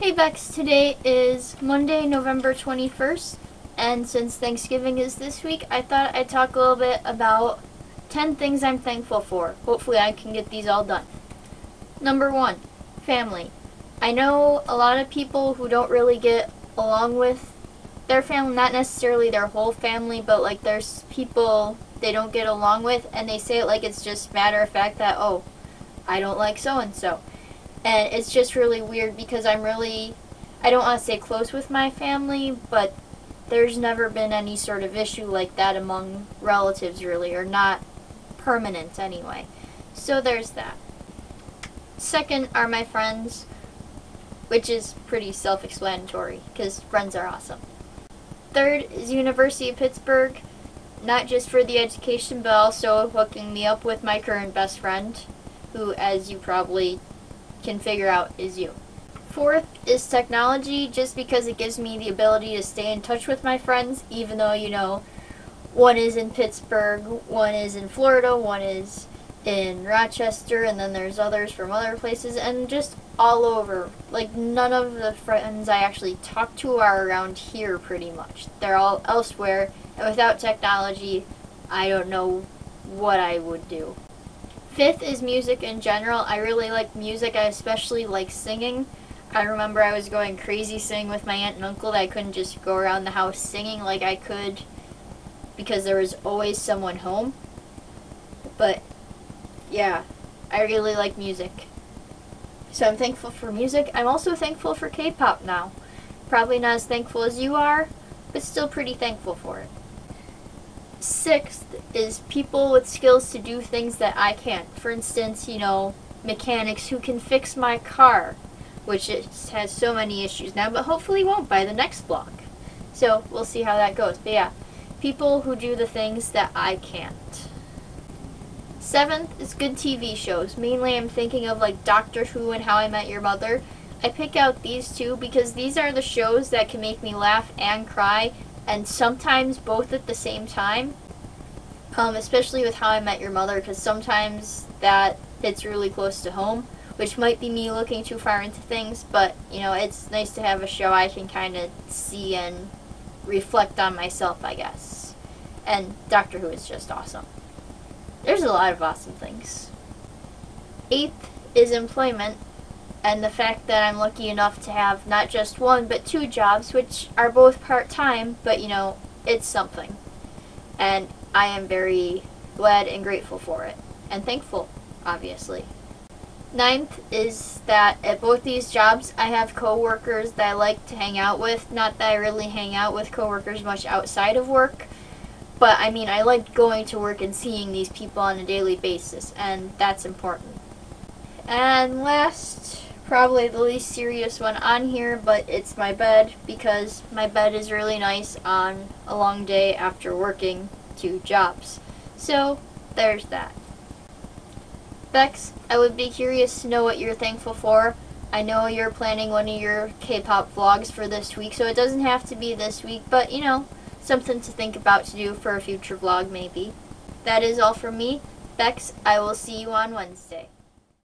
Hey Bex, today is Monday, November 21st, and since Thanksgiving is this week, I thought I'd talk a little bit about 10 things I'm thankful for. Hopefully, I can get these all done. Number one, family. I know a lot of people who don't really get along with their family, not necessarily their whole family, but like there's people they don't get along with, and they say it like it's just matter of fact that, oh, I don't like so and so and it's just really weird because I'm really I don't want to say close with my family, but there's never been any sort of issue like that among relatives really or not permanent anyway. So there's that. Second are my friends, which is pretty self-explanatory because friends are awesome. Third is University of Pittsburgh, not just for the education but also hooking me up with my current best friend, who as you probably can figure out is you. Fourth is technology, just because it gives me the ability to stay in touch with my friends, even though, you know, one is in Pittsburgh, one is in Florida, one is in Rochester, and then there's others from other places, and just all over. Like, none of the friends I actually talk to are around here pretty much. They're all elsewhere, and without technology, I don't know what I would do. Fifth is music in general. I really like music. I especially like singing. I remember I was going crazy singing with my aunt and uncle that I couldn't just go around the house singing like I could because there was always someone home. But yeah, I really like music. So I'm thankful for music. I'm also thankful for K-pop now. Probably not as thankful as you are, but still pretty thankful for it. Sixth is people with skills to do things that I can't. For instance, you know, mechanics who can fix my car, which has so many issues now, but hopefully won't by the next block. So we'll see how that goes. But yeah, people who do the things that I can't. Seventh is good TV shows. Mainly I'm thinking of like Doctor Who and How I Met Your Mother. I pick out these two because these are the shows that can make me laugh and cry and sometimes both at the same time. Um, especially with How I Met Your Mother, because sometimes that hits really close to home, which might be me looking too far into things, but, you know, it's nice to have a show I can kind of see and reflect on myself, I guess. And Doctor Who is just awesome. There's a lot of awesome things. Eighth is employment, and the fact that I'm lucky enough to have not just one but two jobs, which are both part time, but you know, it's something. And I am very glad and grateful for it, and thankful, obviously. Ninth is that at both these jobs, I have coworkers that I like to hang out with. Not that I really hang out with coworkers much outside of work, but I mean, I like going to work and seeing these people on a daily basis, and that's important. And last probably the least serious one on here, but it's my bed because my bed is really nice on a long day after working two jobs. So, there's that. Bex, I would be curious to know what you're thankful for. I know you're planning one of your K-pop vlogs for this week, so it doesn't have to be this week, but you know, something to think about to do for a future vlog maybe. That is all from me. Bex, I will see you on Wednesday.